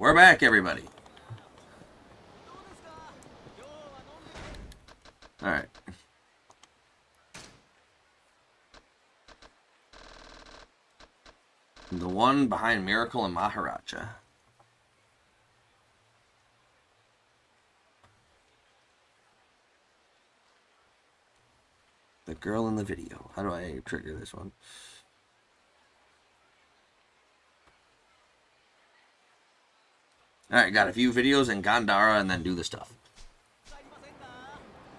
We're back, everybody. Alright. The one behind Miracle and Maharaja. The girl in the video. How do I trigger this one? Alright, got a few videos in Gandhara and then do the stuff.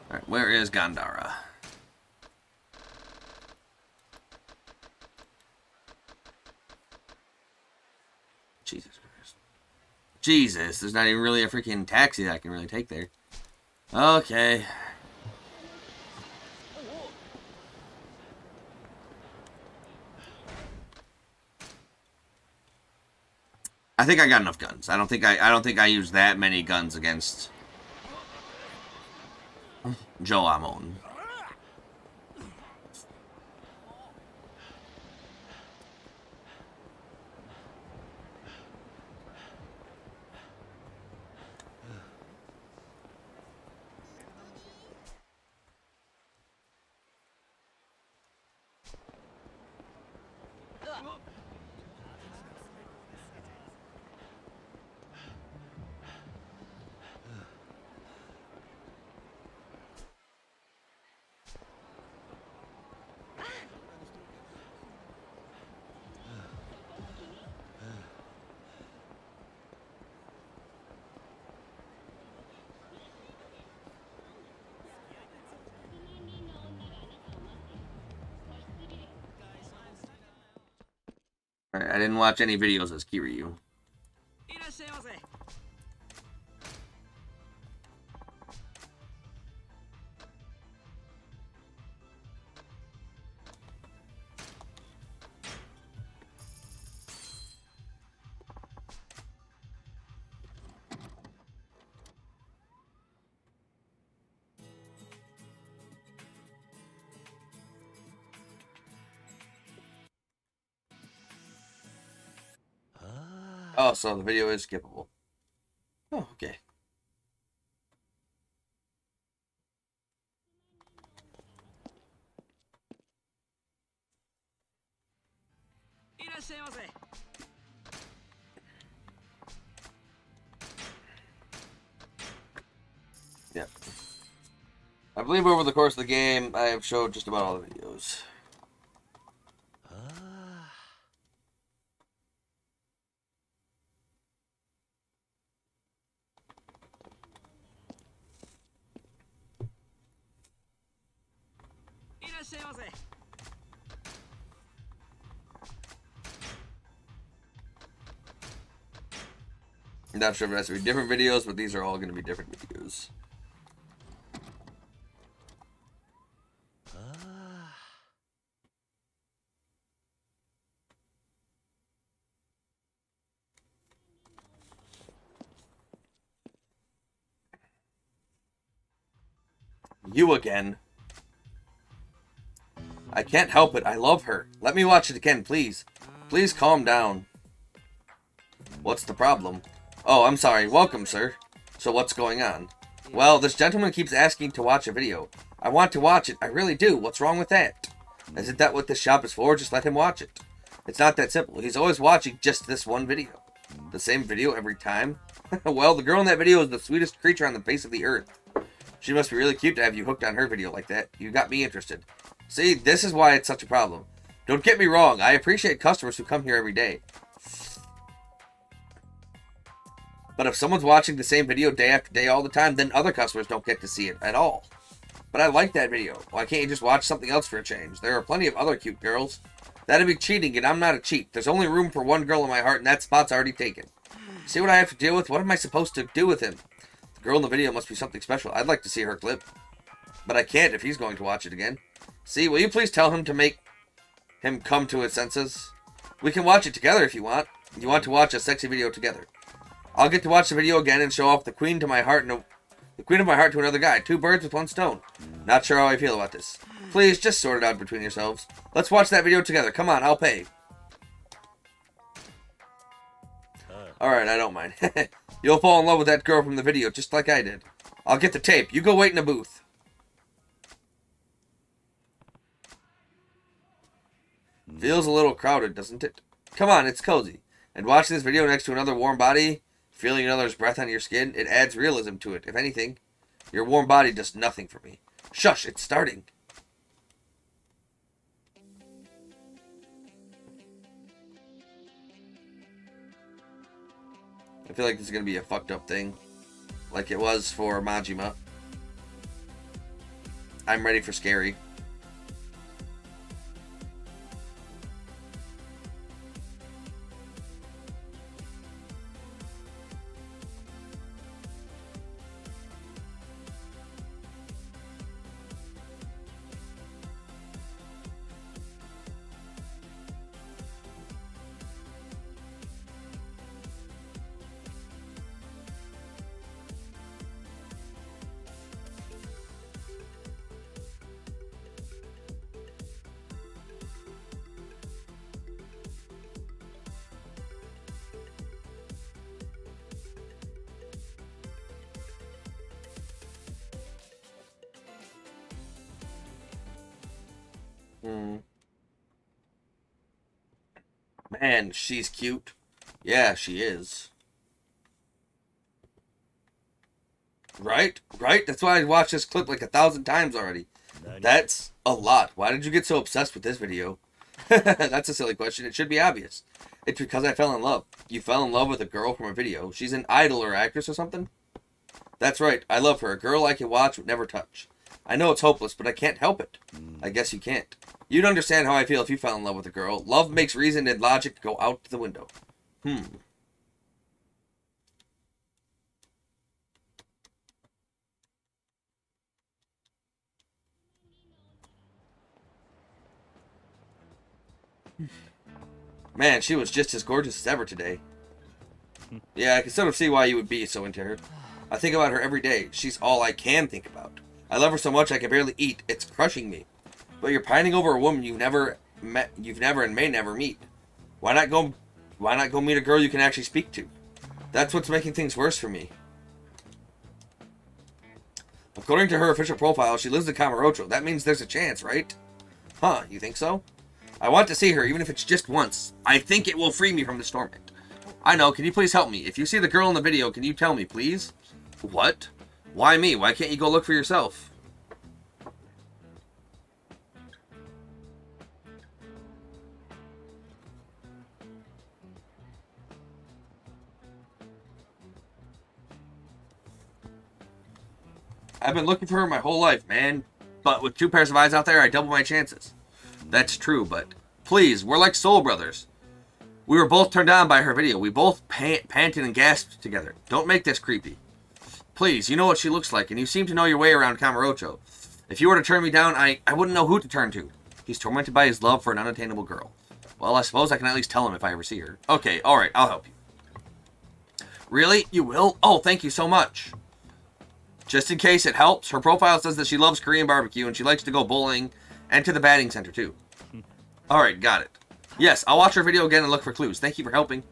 Alright, where is Gandhara? Jesus Christ. Jesus, there's not even really a freaking taxi that I can really take there. Okay. I think I got enough guns. I don't think I I don't think I used that many guns against Jo Amon. Didn't watch any videos as Kiryu. Oh, so the video is skippable. Oh, okay. Yep. I believe over the course of the game, I have showed just about all the videos. Not sure if it has to be different videos, but these are all going to be different videos. You again. I can't help it. I love her. Let me watch it again, please. Please calm down. What's the problem? Oh, I'm sorry. Welcome, sir. So what's going on? Well, this gentleman keeps asking to watch a video. I want to watch it. I really do. What's wrong with that? Hmm. Isn't that what this shop is for? Just let him watch it. It's not that simple. He's always watching just this one video. Hmm. The same video every time? well, the girl in that video is the sweetest creature on the face of the earth. She must be really cute to have you hooked on her video like that. You got me interested. See, this is why it's such a problem. Don't get me wrong. I appreciate customers who come here every day. But if someone's watching the same video day after day all the time, then other customers don't get to see it at all. But I like that video. Why can't you just watch something else for a change? There are plenty of other cute girls. That'd be cheating, and I'm not a cheat. There's only room for one girl in my heart, and that spot's already taken. See what I have to deal with? What am I supposed to do with him? The girl in the video must be something special. I'd like to see her clip. But I can't if he's going to watch it again. See, will you please tell him to make him come to his senses? We can watch it together if you want. You want to watch a sexy video together. I'll get to watch the video again and show off the queen to my heart and the queen of my heart to another guy. Two birds with one stone. Not sure how I feel about this. Please, just sort it out between yourselves. Let's watch that video together. Come on, I'll pay. Alright, I don't mind. You'll fall in love with that girl from the video, just like I did. I'll get the tape. You go wait in a booth. Feels a little crowded, doesn't it? Come on, it's cozy. And watching this video next to another warm body, feeling another's breath on your skin, it adds realism to it. If anything, your warm body does nothing for me. Shush, it's starting. I feel like this is going to be a fucked up thing. Like it was for Majima. I'm ready for scary. She's cute. Yeah, she is. Right? Right? That's why I watched this clip like a thousand times already. That's a lot. Why did you get so obsessed with this video? That's a silly question. It should be obvious. It's because I fell in love. You fell in love with a girl from a video. She's an idol or actress or something? That's right. I love her. A girl I can watch but never touch. I know it's hopeless, but I can't help it. I guess you can't. You'd understand how I feel if you fell in love with a girl. Love makes reason and logic go out the window. Hmm. Man, she was just as gorgeous as ever today. Yeah, I can sort of see why you would be so into her. I think about her every day. She's all I can think about. I love her so much I can barely eat. It's crushing me. But you're pining over a woman you've never met, you've never and may never meet. Why not go? Why not go meet a girl you can actually speak to? That's what's making things worse for me. According to her official profile, she lives in Kamurocho. That means there's a chance, right? Huh, you think so? I want to see her, even if it's just once. I think it will free me from this torment. I know, can you please help me? If you see the girl in the video, can you tell me, please? What? Why me? Why can't you go look for yourself? I've been looking for her my whole life, man. But with two pairs of eyes out there, I double my chances. That's true, but please, we're like soul brothers. We were both turned on by her video. We both pant panted and gasped together. Don't make this creepy. Please, you know what she looks like, and you seem to know your way around Kamurocho. If you were to turn me down, I, I wouldn't know who to turn to. He's tormented by his love for an unattainable girl. Well, I suppose I can at least tell him if I ever see her. Okay, alright, I'll help you. Really? You will? Oh, thank you so much. Just in case it helps, her profile says that she loves Korean barbecue and she likes to go bowling and to the batting center too. Hmm. Alright, got it. Yes, I'll watch her video again and look for clues. Thank you for helping.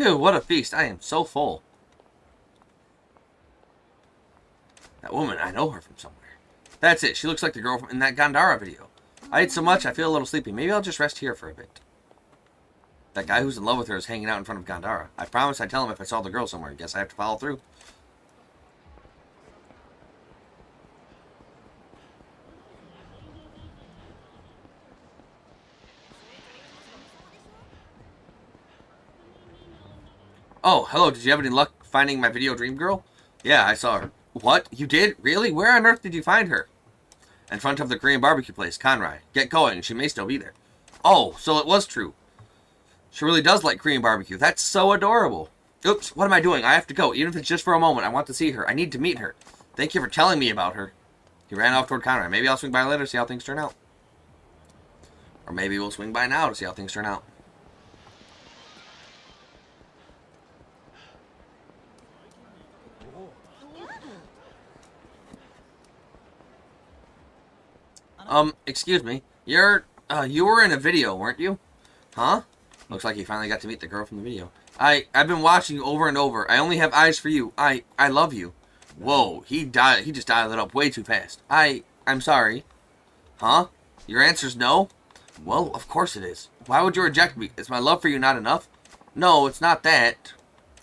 Ew, what a feast. I am so full. That woman, I know her from somewhere. That's it. She looks like the girl from in that Gandhara video. I ate so much, I feel a little sleepy. Maybe I'll just rest here for a bit. That guy who's in love with her is hanging out in front of Gandhara. I promised I'd tell him if I saw the girl somewhere. Guess I have to follow through. Oh, hello. Did you have any luck finding my video dream girl? Yeah, I saw her. What? You did? Really? Where on earth did you find her? In front of the Korean barbecue place, Kanrai. Get going. She may still be there. Oh, so it was true. She really does like Korean barbecue. That's so adorable. Oops, what am I doing? I have to go. Even if it's just for a moment, I want to see her. I need to meet her. Thank you for telling me about her. He ran off toward Kanrai. Maybe I'll swing by later, to see how things turn out. Or maybe we'll swing by now to see how things turn out. Um, excuse me. You're, uh, you were in a video, weren't you? Huh? Looks like you finally got to meet the girl from the video. I, I've been watching you over and over. I only have eyes for you. I, I love you. Whoa, he died. He just dialed it up way too fast. I, I'm sorry. Huh? Your answer's no? Well, of course it is. Why would you reject me? Is my love for you not enough? No, it's not that.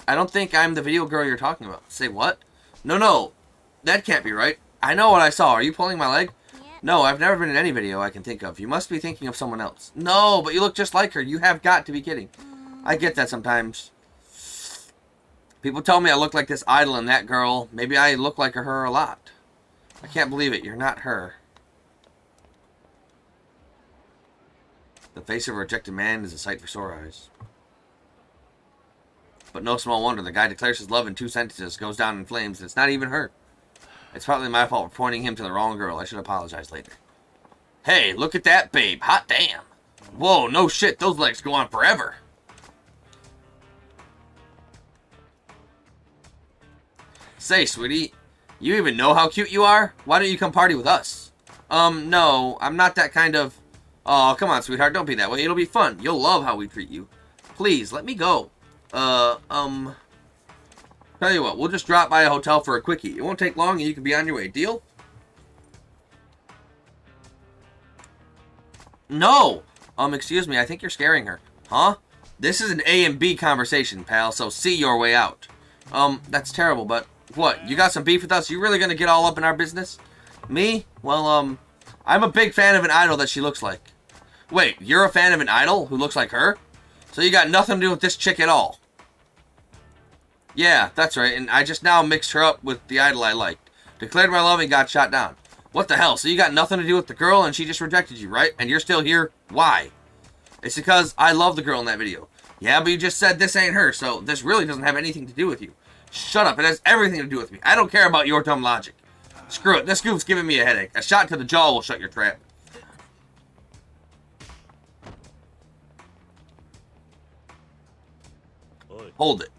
I don't think I'm the video girl you're talking about. Say what? No, no. That can't be right. I know what I saw. Are you pulling my leg? No, I've never been in any video I can think of. You must be thinking of someone else. No, but you look just like her. You have got to be kidding. I get that sometimes. People tell me I look like this idol and that girl. Maybe I look like her a lot. I can't believe it. You're not her. The face of a rejected man is a sight for sore eyes. But no small wonder the guy declares his love in two sentences, goes down in flames, and it's not even her. It's probably my fault for pointing him to the wrong girl. I should apologize later. Hey, look at that babe. Hot damn. Whoa, no shit. Those legs go on forever. Say, sweetie, you even know how cute you are? Why don't you come party with us? Um, no, I'm not that kind of... Oh, come on, sweetheart, don't be that way. It'll be fun. You'll love how we treat you. Please, let me go. Uh, um... Tell you what, we'll just drop by a hotel for a quickie. It won't take long and you can be on your way. Deal? No! Um, excuse me, I think you're scaring her. Huh? This is an A and B conversation, pal, so see your way out. Um, that's terrible, but what? You got some beef with us? You really gonna get all up in our business? Me? Well, um, I'm a big fan of an idol that she looks like. Wait, you're a fan of an idol who looks like her? So you got nothing to do with this chick at all? Yeah, that's right, and I just now mixed her up with the idol I liked. Declared my love and got shot down. What the hell? So you got nothing to do with the girl and she just rejected you, right? And you're still here? Why? It's because I love the girl in that video. Yeah, but you just said this ain't her, so this really doesn't have anything to do with you. Shut up. It has everything to do with me. I don't care about your dumb logic. Screw it. This goof's giving me a headache. A shot to the jaw will shut your trap. Hold it.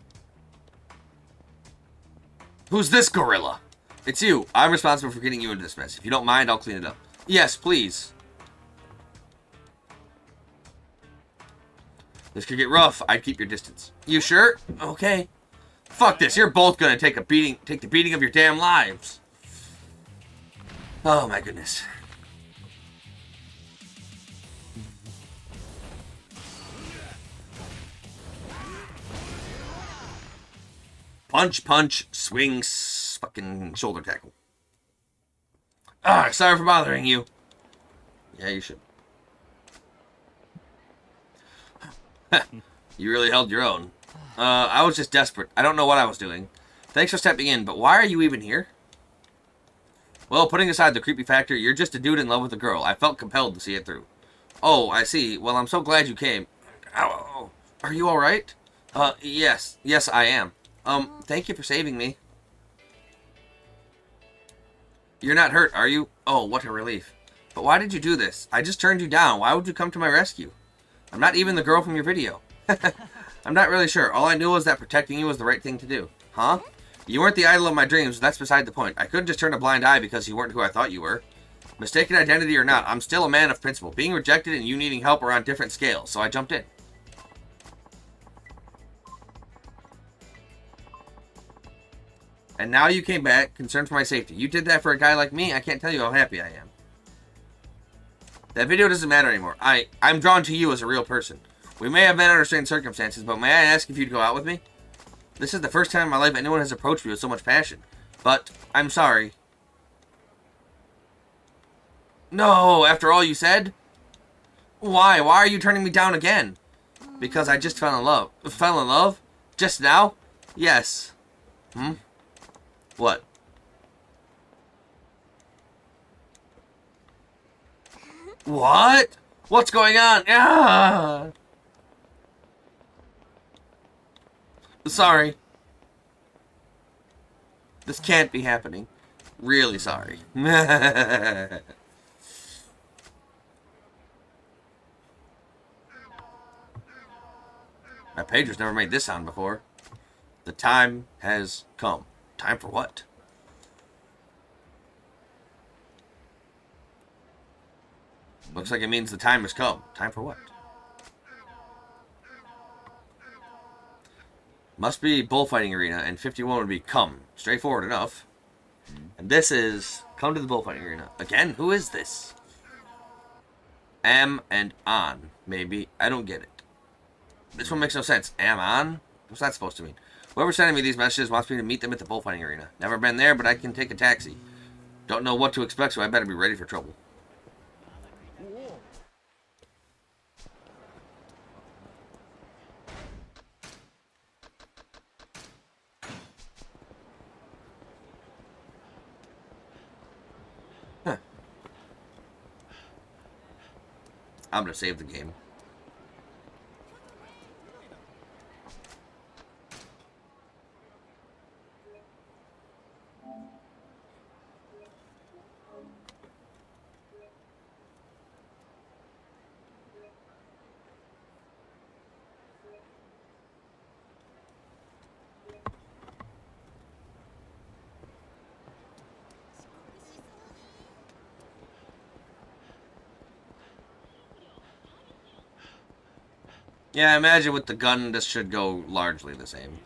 Who's this gorilla? It's you. I'm responsible for getting you into this mess. If you don't mind, I'll clean it up. Yes, please. This could get rough. I'd keep your distance. You sure? Okay. Fuck this. You're both gonna take a beating take the beating of your damn lives. Oh my goodness. Punch, punch, swing, fucking shoulder tackle. Ah, sorry for bothering you. Yeah, you should. you really held your own. Uh, I was just desperate. I don't know what I was doing. Thanks for stepping in, but why are you even here? Well, putting aside the creepy factor, you're just a dude in love with a girl. I felt compelled to see it through. Oh, I see. Well, I'm so glad you came. Ow, are you alright? Uh, yes. Yes, I am. Um, thank you for saving me. You're not hurt, are you? Oh, what a relief. But why did you do this? I just turned you down. Why would you come to my rescue? I'm not even the girl from your video. I'm not really sure. All I knew was that protecting you was the right thing to do. Huh? You weren't the idol of my dreams, that's beside the point. I couldn't just turn a blind eye because you weren't who I thought you were. Mistaken identity or not, I'm still a man of principle. Being rejected and you needing help are on different scales, so I jumped in. And now you came back, concerned for my safety. You did that for a guy like me, I can't tell you how happy I am. That video doesn't matter anymore. I, I'm drawn to you as a real person. We may have met under strange circumstances, but may I ask if you'd go out with me? This is the first time in my life anyone has approached me with so much passion. But, I'm sorry. No, after all you said? Why? Why are you turning me down again? Because I just fell in love. Fell in love? Just now? Yes. Hmm? What? What? What's going on? Ah! Sorry. This can't be happening. Really sorry. My pager's never made this sound before. The time has come. Time for what? Looks like it means the time has come. Time for what? Must be bullfighting arena, and 51 would be come. Straightforward enough. And this is come to the bullfighting arena. Again, who is this? Am and on, maybe. I don't get it. This one makes no sense. Amon? What's that supposed to mean? Whoever's sending me these messages wants me to meet them at the bullfighting arena. Never been there, but I can take a taxi. Don't know what to expect, so I better be ready for trouble. I'm gonna save the game. Yeah, I imagine with the gun, this should go largely the same.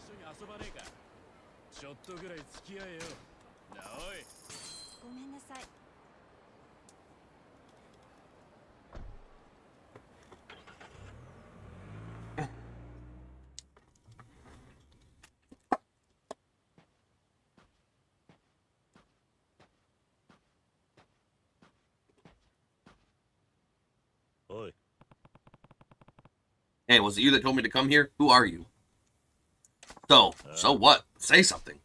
Hey, was it you that told me to come here? Who are you? So, so uh. what? Say something.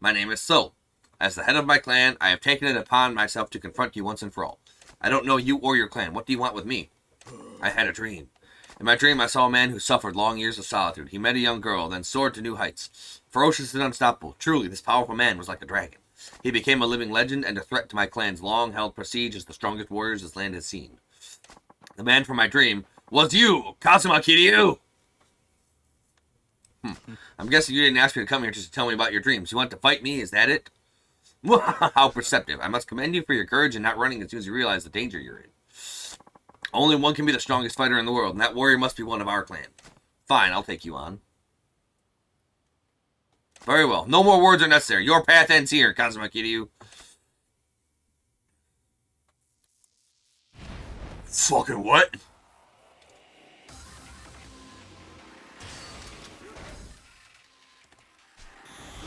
My name is So. As the head of my clan, I have taken it upon myself to confront you once and for all. I don't know you or your clan. What do you want with me? I had a dream. In my dream, I saw a man who suffered long years of solitude. He met a young girl, then soared to new heights. Ferocious and unstoppable. Truly, this powerful man was like a dragon. He became a living legend and a threat to my clan's long-held prestige as the strongest warriors this land has seen. The man from my dream was you, Kazuma Kiryu. Hmm. I'm guessing you didn't ask me to come here just to tell me about your dreams. You want to fight me? Is that it? How perceptive. I must commend you for your courage and not running as soon as you realize the danger you're in. Only one can be the strongest fighter in the world, and that warrior must be one of our clan. Fine, I'll take you on. Very well. No more words are necessary. Your path ends here, Kazuma Kiryu. Fucking what?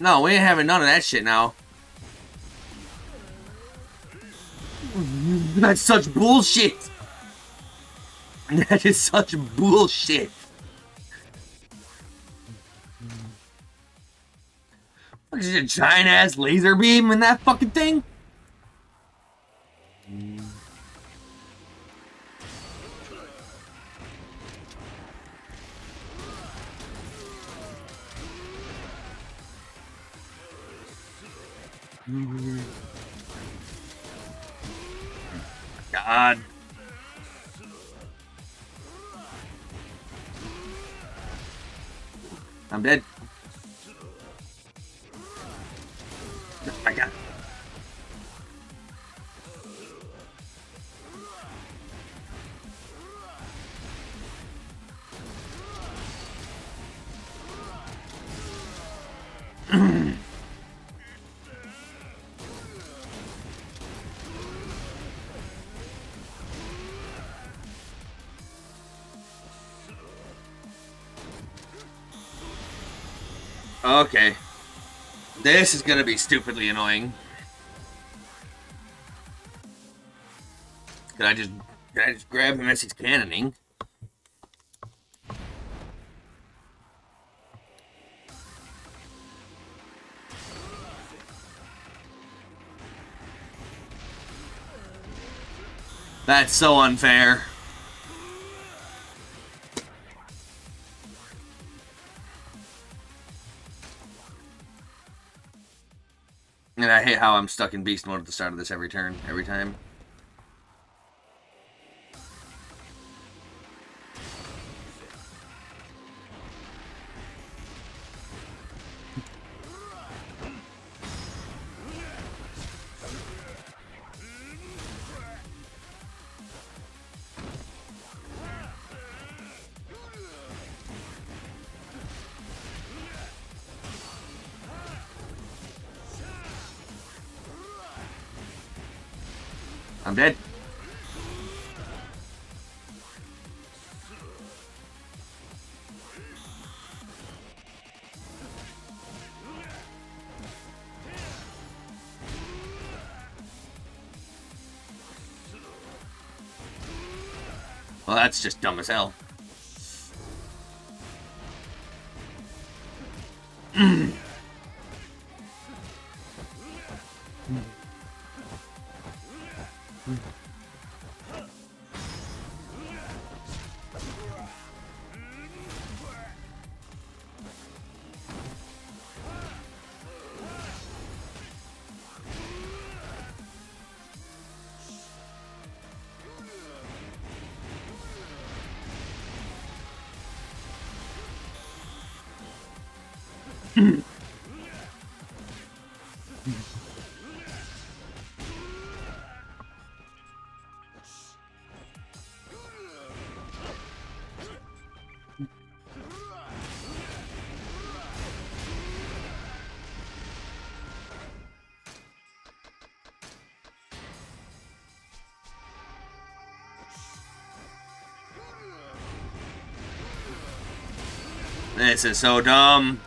No, we ain't having none of that shit now. That's such bullshit. That is such bullshit. What is a giant ass laser beam in that fucking thing? Okay. This is gonna be stupidly annoying. Can I just can I just grab him as he's cannoning? That's so unfair. How I'm stuck in beast mode at the start of this every turn, every time. Dead. Well, that's just dumb as hell. This is so dumb.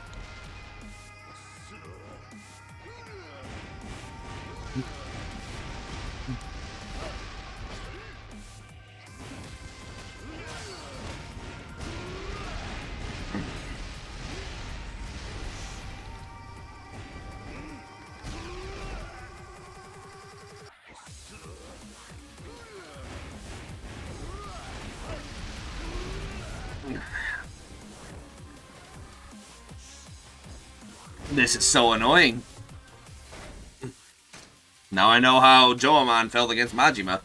This is so annoying. Now I know how Jo Amon felt against Majima.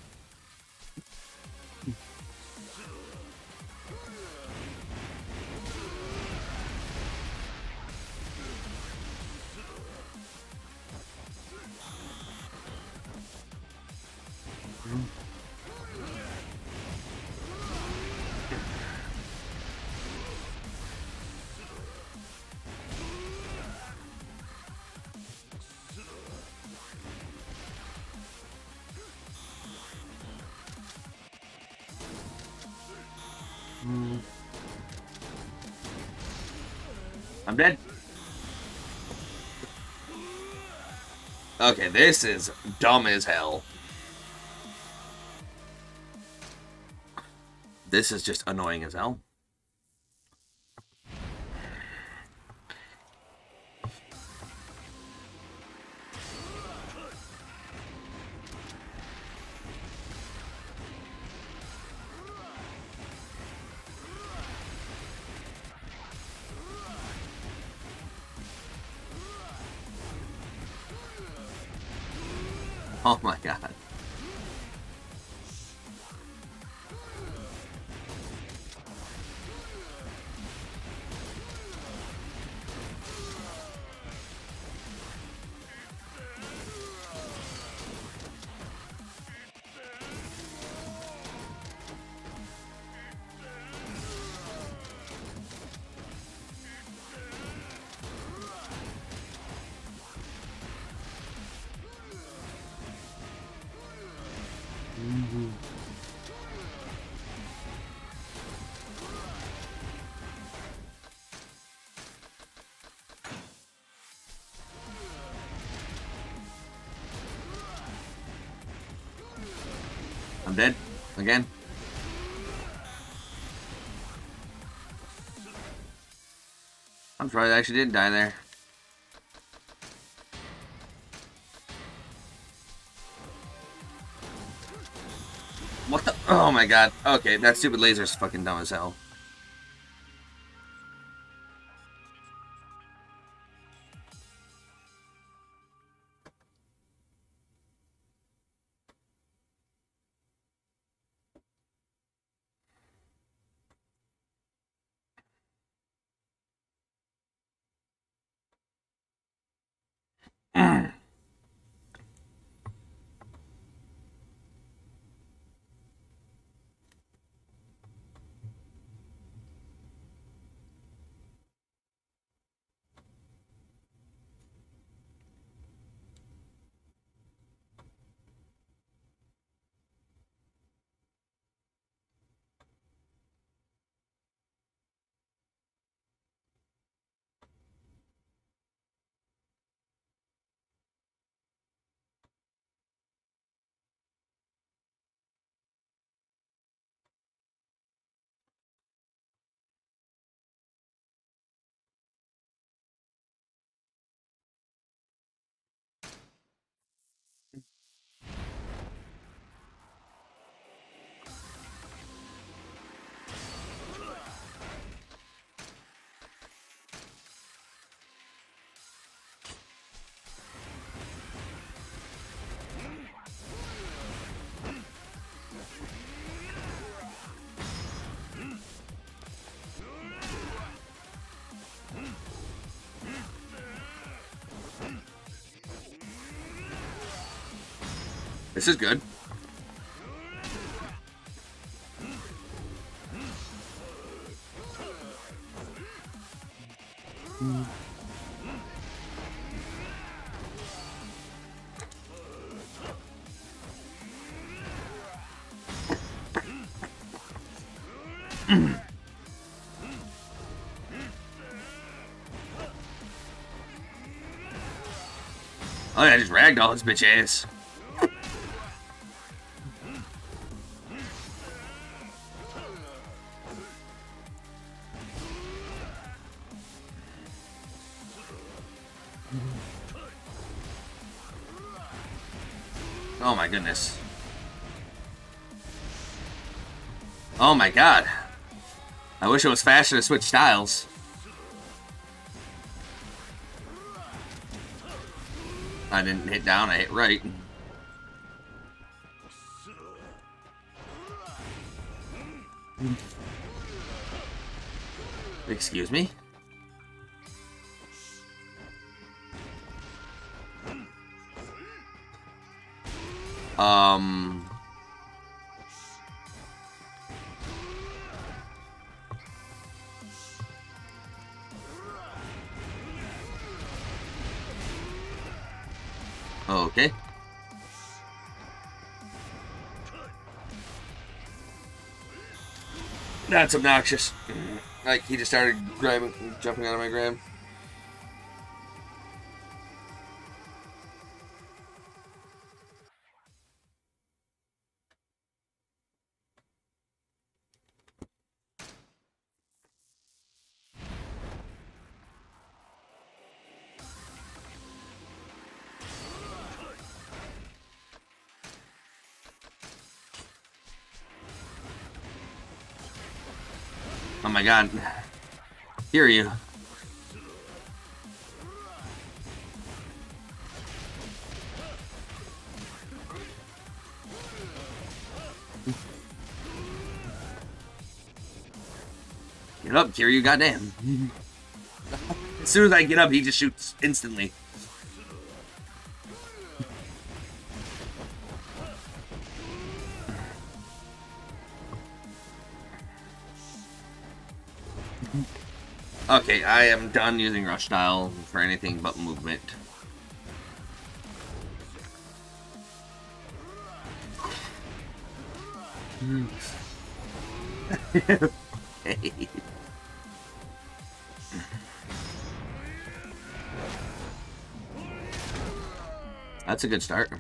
I'm dead. Okay, this is dumb as hell. This is just annoying as hell. Again. I'm surprised I actually didn't die there. What the? Oh my god. Okay, that stupid laser's fucking dumb as hell. Mm. This is good. Oh yeah, I just ragdoll his bitch ass. My goodness. Oh my god. I wish it was faster to switch styles. I didn't hit down, I hit right. Excuse me? Um... Okay. That's obnoxious. Like, he just started grabbing, jumping out of my grab. Oh my god. Hear you. Get up, Kiryu, goddamn. as soon as I get up, he just shoots instantly. Okay, I am done using Rush Style for anything but movement. That's a good start.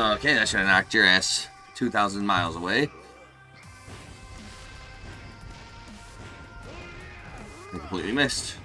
Okay, that should have knocked your ass 2,000 miles away. I completely missed.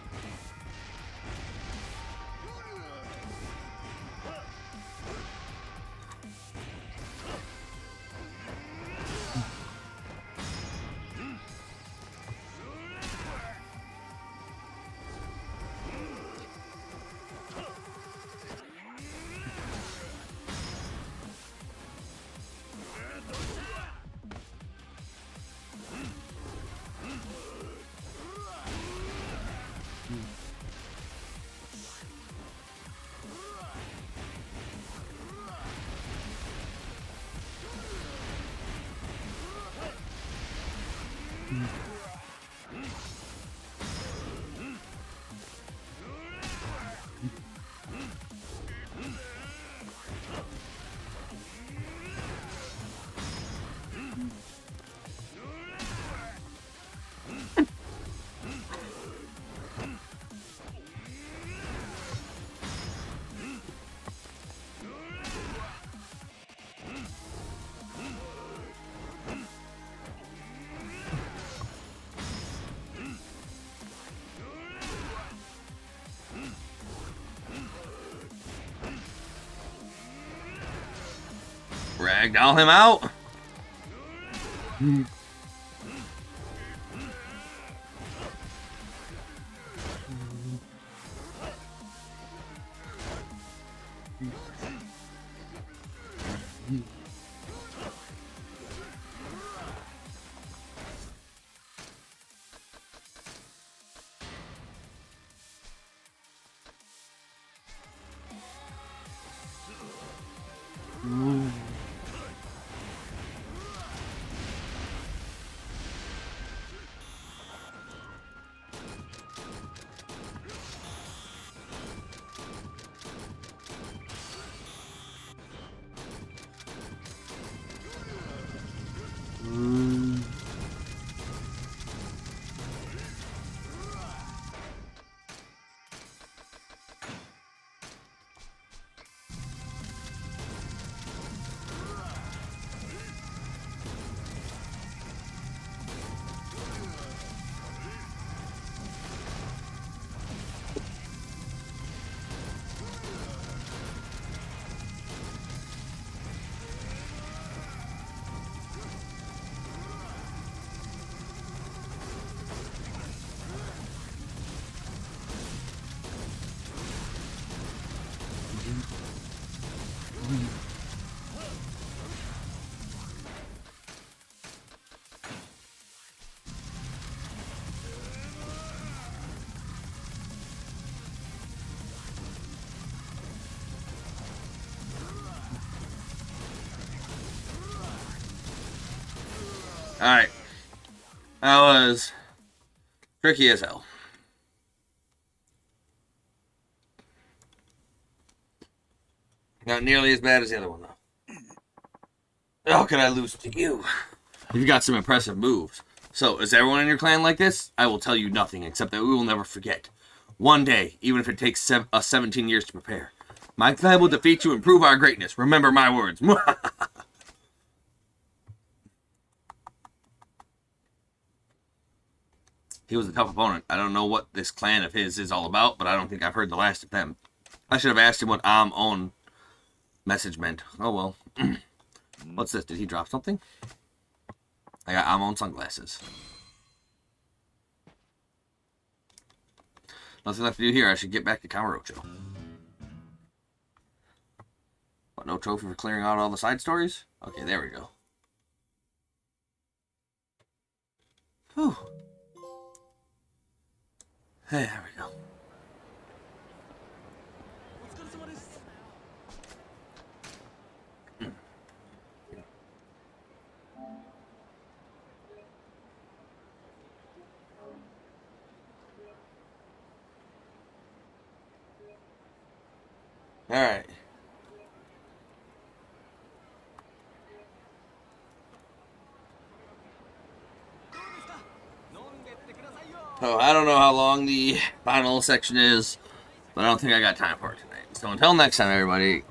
Ragdoll him out. Alright. That was tricky as hell. Not nearly as bad as the other one, though. How could I lose to you? You've got some impressive moves. So, is everyone in your clan like this? I will tell you nothing, except that we will never forget. One day, even if it takes us uh, 17 years to prepare. My clan will defeat you and prove our greatness. Remember my words. he was a tough opponent. I don't know what this clan of his is all about, but I don't think I've heard the last of them. I should have asked him what Amon message meant. Oh well. What's this? Did he drop something? I got Amon sunglasses. Nothing left to do here. I should get back to Kamurocho. What, no trophy for clearing out all the side stories? Okay, there we go. Whew. There we go. Alright. Oh, I don't know how long the final section is, but I don't think I got time for it tonight. So until next time, everybody,